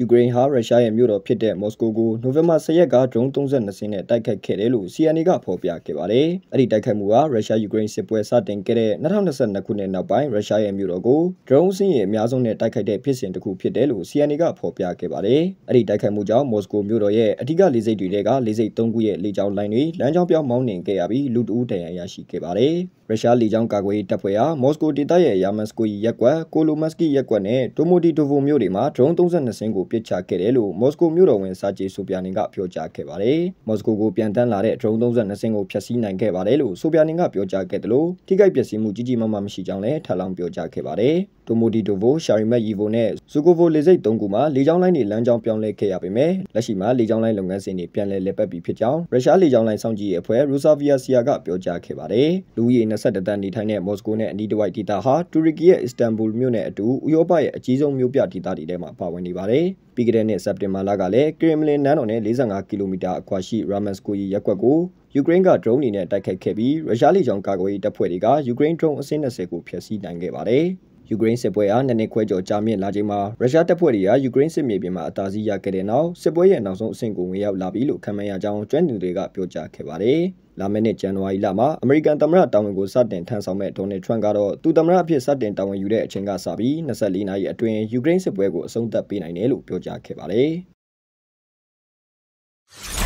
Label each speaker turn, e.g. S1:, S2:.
S1: ယူကရိန်းဟာရုရှားရဲ့မြို့တော်ဖြစ်တဲ့မော်စကိုကိုနိုဝင်ဘာ10ရက်ကဒရုန်း32စင်းနဲ့တိုက်ခိုက်ခဲ့တယ်လို့ CNN ကဖော်ပြခဲ့ပါတယ်။အဲ့ဒီတိုက်ခိုက်မှုဟာရုရှားယူကရိန်းစစ်ပွဲစတင်ခဲ့တဲ့2022ခုနှစ်နောက်ပိုင်းရုရှားရဲ့မြို့တော်ကိုဒရုန်းစင်းရဲ့အများဆုံးနဲ့တိုက်ခိုက်တဲ့ဖြစ်စဉ်တစ်ခုဖြစ်တယ်လို့ CNN ကဖော်ပြခဲ့ပါတယ်။အဲ့ဒီတိုက်ခိုက်မှုကြောင့်မော်စကိုမြို့တော်ရဲ့အဓိကလေဆိပ်တွေကလေဆိပ်3ခုရဲ့လေကြောင်းလိုင်းတွေလမ်းကြောင်းပြောင်းမောင်းနှင်ခဲ့ရပြီးလူတဦးတန်ရာရရှိခဲ့ပါတယ်။ရုရှားလေကြောင်းကာကွယ်ရေးတပ်ဖွဲ့ဟာမော်စကိုဒေသရဲ့ယာမန်စကိုယီရက်ကွက်ကိုလိုမတ်စကီရက်ကွက်နဲ့ဒိုမိုဒီတိုဗိုမြို့တွေမှာဒရုန်း32စင်းကိုပစ်ချခဲ့တယ်လို့မော်စကိုမြို့တော်ဝန်စာချေဆိုပြာနင်ကပြောကြားခဲ့ပါတယ်။မော်စကိုကိုပြန်တန်းလာတဲ့ဒရုန်း32စင်းကိုဖျက်ဆီးနိုင်ခဲ့ပါတယ်လို့ဆိုပြာနင်ကပြောကြားခဲ့တယ်လို့ထိခိုက်ပျက်စီးမှုကြီးကြီးမားမားမရှိကြောင်းလည်းထပ်လောင်းပြောကြားခဲ့ပါတယ်။တိုမိုဒီတိုဗိုရှာရီမက်ယီဗိုနဲ့ဇူကိုဗိုလေဆိပ်၃ခုမှာလေကြောင်းလိုင်းတွေလမ်းကြောင်းပြောင်းလဲခဲ့ရပေမဲ့လက်ရှိမှာလေကြောင်းလိုင်းလုပ်ငန်းစဉ်တွေပြန်လည်လည်ပတ်ပြီးဖြစ်ကြောင်းရုရှားလေကြောင်းလိုင်းစောင့်ကြည့်ရေးအဖွဲ့ရူဆာဗီယာဆီယာကပြောကြားခဲ့ပါတယ်။လူဦးရေ22တန်းနေထိုင်တဲ့မော်စကိုနဲ့အနီးတစ်ဝိုက်ဒေသဟာတူရကီရဲ့အစ္စတန်ဘူလ်မြို့နဲ့အတူဥရောပရဲ့အကြီးဆုံးမြို့ပြဒေသတွေထဲမှာပါဝင်နေပါတယ်။ပြီးခဲ့တဲ့နှစ်စက်တင်ဘာလကလည်းကရင်မလင်နန်းတော်နဲ့45ကီလိုမီတာအကွာရှိရာမန်စကိုယီရပ်ကွက်ကိုယူကရိန်းကဒရုန်းတွေနဲ့တိုက်ခိုက်ခဲ့ပြီးရုရှားလေကြောင်းကာကွယ်ရေးတပ်ဖွဲ့တွေကယူကရိန်းဒရုန်းအစင်း20ကိုဖျက်ဆီးနိုင်ခဲ့ပါတယ်။ ယူကရိန်းစစ်ပွဲအားနှစ်နှစ်ခွဲကျော်ကြာမြင့်လာချိန်မှာရုရှားတပ်ဖွဲ့တွေကယူကရိန်းစစ်မြေပြင်မှာအသာစီးရခဲ့တဲ့နောက်စစ်ပွဲရဲ့နောက်ဆုံးအဆင့်ကိုဝင်ရောက်လာပြီလို့ခန့်မှန်းရကြောင်းကျွမ်းသူတွေကပြောကြားခဲ့ပါတယ်။လာမယ့်နှစ်ဇန်နဝါရီလမှာအမေရိကန်သမ္မတတာဝန်ကိုစတင်ထမ်းဆောင်မဲ့ဒေါ်နယ်ထရန့်ကတော့သူသမ္မတအဖြစ်စတင်တာဝန်ယူတဲ့အချိန်ကစပြီး24နာရီအတွင်းယူကရိန်းစစ်ပွဲကိုအဆုံးသတ်ပေးနိုင်တယ်လို့ပြောကြားခဲ့ပါတယ်။